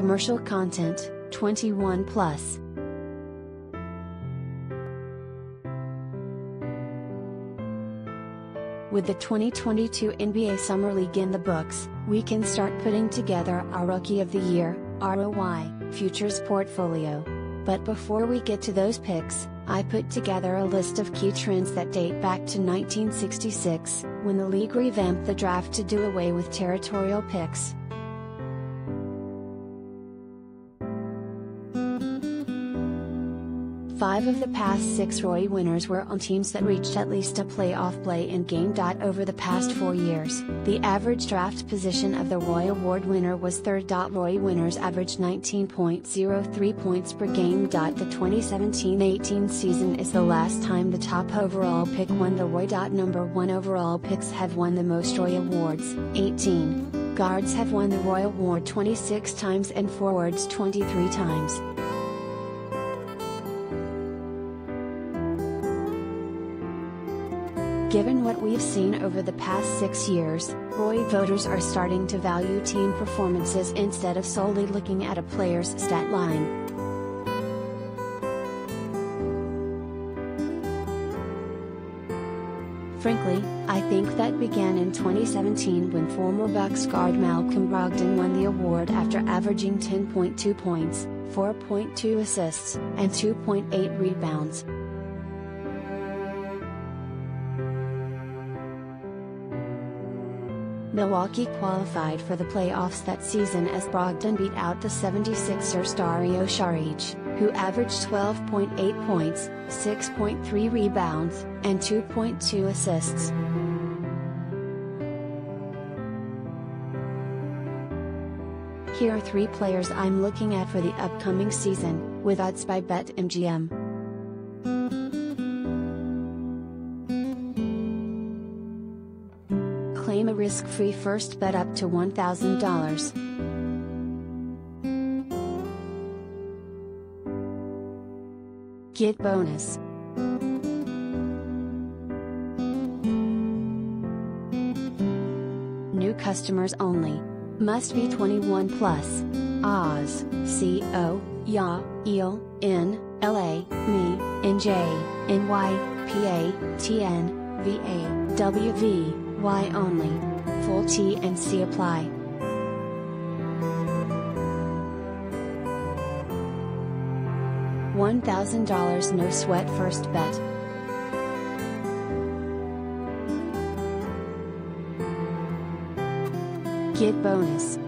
Commercial content, 21 plus. With the 2022 NBA Summer League in the books, we can start putting together our Rookie of the Year, ROY, Futures portfolio. But before we get to those picks, I put together a list of key trends that date back to 1966, when the league revamped the draft to do away with territorial picks. Five of the past six Roy winners were on teams that reached at least a playoff play in game. Over the past four years, the average draft position of the Roy Award winner was third. Roy winners averaged 19.03 points per game. The 2017 18 season is the last time the top overall pick won the Roy. Number 1 overall picks have won the most Roy Awards, 18. Guards have won the Roy Award 26 times and forwards 23 times. Given what we've seen over the past six years, Roy voters are starting to value team performances instead of solely looking at a player's stat line. Frankly, I think that began in 2017 when former Bucks guard Malcolm Brogdon won the award after averaging 10.2 points, 4.2 assists, and 2.8 rebounds. Milwaukee qualified for the playoffs that season as Brogdon beat out the 76ers Dario Saric, who averaged 12.8 points, 6.3 rebounds, and 2.2 assists. Here are three players I'm looking at for the upcoming season, with odds by BetMGM. Risk-free first bet up to $1,000. Get bonus. New customers only. Must be 21 plus. Oz, C O, Ya, Eel, N, L A, Me, N J, N Y, P A, T N, V A, W V. Y only. Full T and C apply. $1,000 no sweat first bet. Get bonus.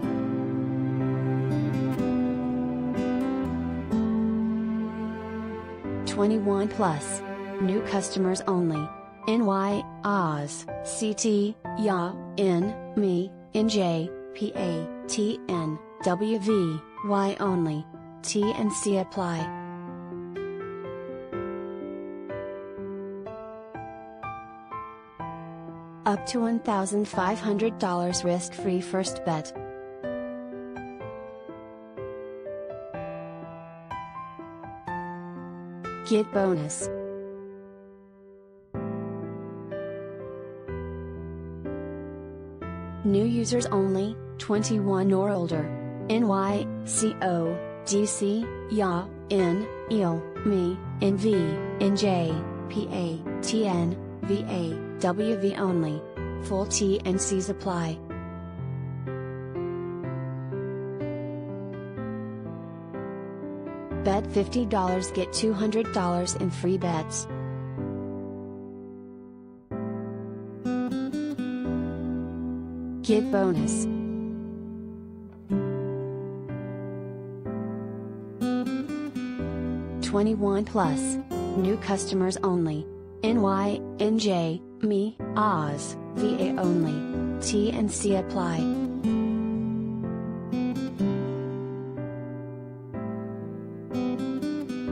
Twenty-one plus. New customers only. NY, Oz, CT, YA, N, Me, NJ, PA, TN, WV, Y only. T and C apply. Up to $1,500 risk free first bet. Get bonus. New users only, 21 or older. NY, CO, DC, YA, N, EL, ME, NV, NJ, PA, TN, VA, WV only. Full T and apply. Bet $50 get $200 in free bets. Get bonus. Twenty-one plus. New customers only. NY, NJ, Me, Oz, VA only. T and C apply.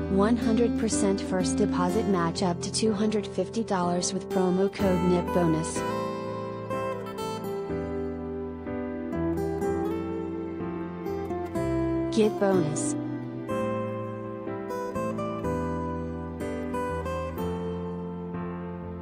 One hundred percent first deposit match up to $250 with promo code NIP bonus. Get bonus.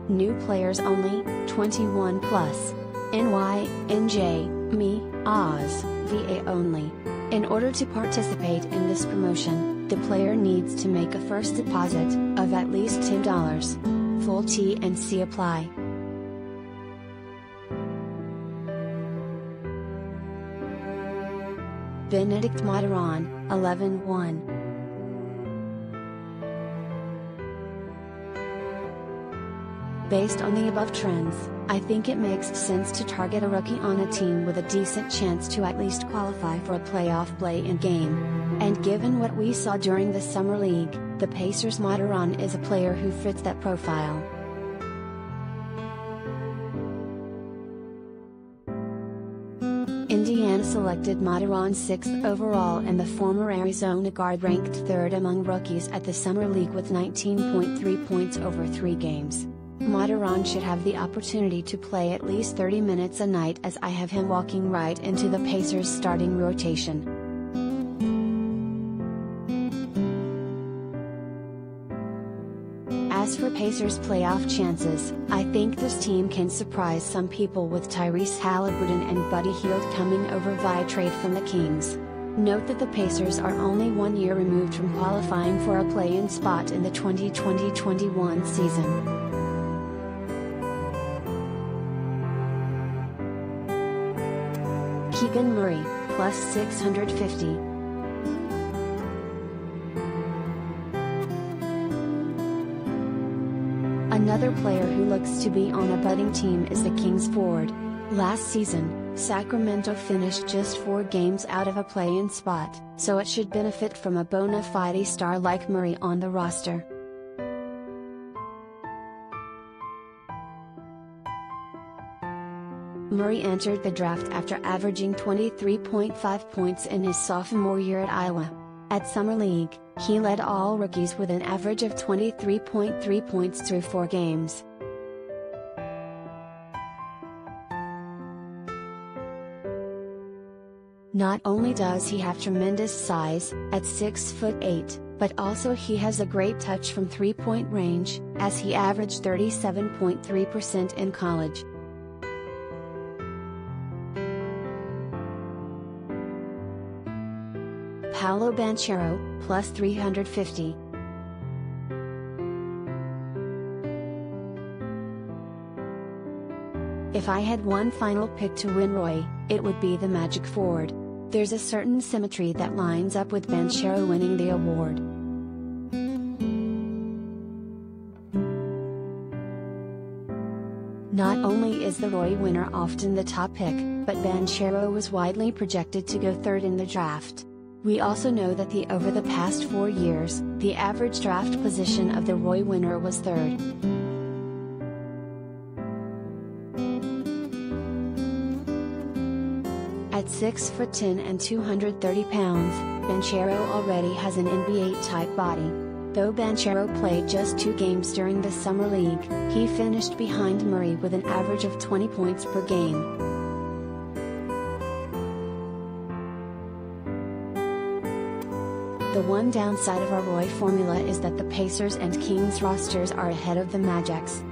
New players only, 21 plus. NY, NJ, Me, Oz, VA only. In order to participate in this promotion, the player needs to make a first deposit of at least $10. Full T and C apply. Bennedict Mathurin, 11-1. Based on the above trends, I think it makes sense to target a rookie on a team with a decent chance to at least qualify for a playoff play-in game. And given what we saw during the Summer League, the Pacers Mathurin is a player who fits that profile. Selected Mathurin 6th overall and the former Arizona guard ranked 3rd among rookies at the Summer League with 19.3 points over 3 games. Mathurin should have the opportunity to play at least 30 minutes a night as I have him walking right into the Pacers starting rotation. As for Pacers playoff chances, I think this team can surprise some people with Tyrese Haliburton and Buddy Hield coming over via trade from the Kings. Note that the Pacers are only one year removed from qualifying for a play-in spot in the 2020-21 season. Keegan Murray, plus 650. Another player who looks to be on a budding team is the Kings forward. Last season, Sacramento finished just four games out of a play-in spot, so it should benefit from a bona fide star like Murray on the roster. Murray entered the draft after averaging 23.5 points in his sophomore year at Iowa. At Summer League, he led all rookies with an average of 23.3 points through four games. Not only does he have tremendous size, at 6 foot 8, but also he has a great touch from three-point range, as he averaged 37.3% in college. Paolo Banchero, plus 350. If I had one final pick to win Roy, it would be the Magic Forward. There's a certain symmetry that lines up with Banchero winning the award. Not only is the Roy winner often the top pick, but Banchero was widely projected to go third in the draft. We also know that the over the past four years, the average draft position of the Roy winner was third. At 6 foot 10 and 230 pounds, Banchero already has an NBA-type body. Though Banchero played just two games during the Summer League, he finished behind Murray with an average of 20 points per game. The one downside of our Roy formula is that the Pacers and Kings rosters are ahead of the Magic's,